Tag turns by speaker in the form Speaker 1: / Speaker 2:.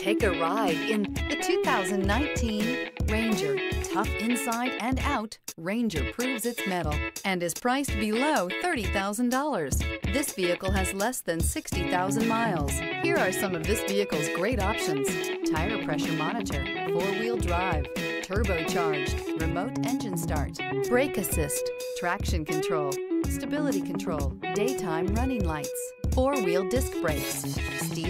Speaker 1: Take a ride in the 2019 Ranger. Tough inside and out, Ranger proves its metal and is priced below $30,000. This vehicle has less than 60,000 miles. Here are some of this vehicle's great options. Tire pressure monitor, four-wheel drive, turbocharged, remote engine start, brake assist, traction control, stability control, daytime running lights, four-wheel disc brakes, steel.